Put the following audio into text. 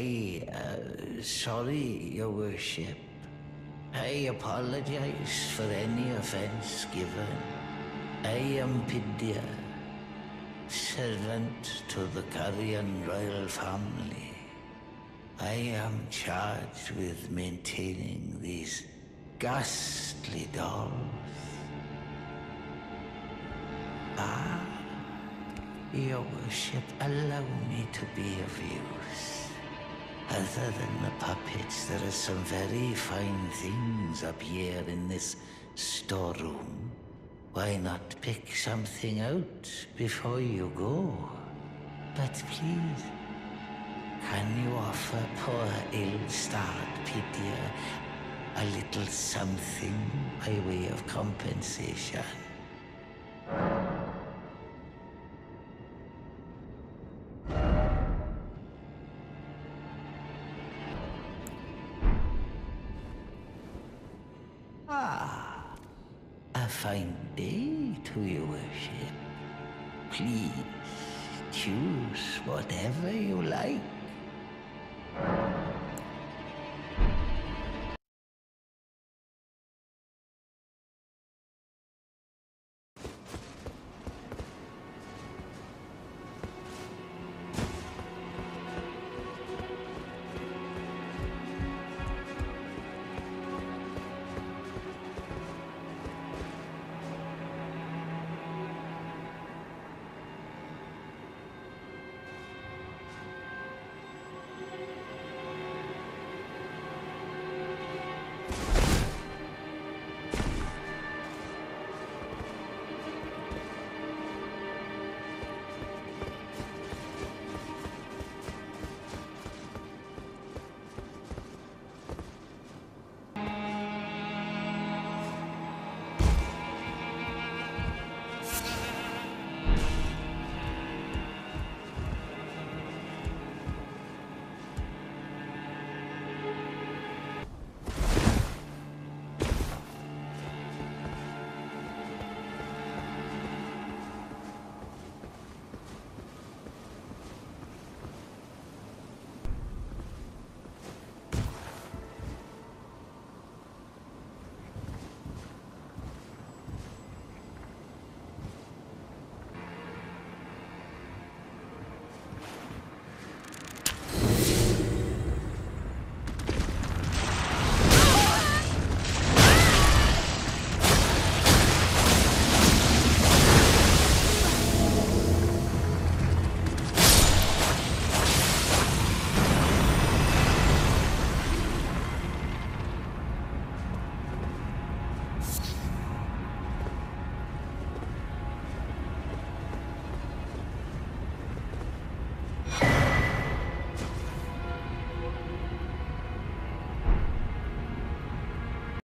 I, uh, sorry, your worship. I apologize for any offense given. I am Pidia, servant to the Carian royal family. I am charged with maintaining these ghastly dolls. Ah, your worship, allow me to be of use. Other than the puppets, there are some very fine things up here in this storeroom. Why not pick something out before you go? But please, can you offer poor ill-starred Pidia a little something by way of compensation? Fine day to your worship. Please choose whatever you like.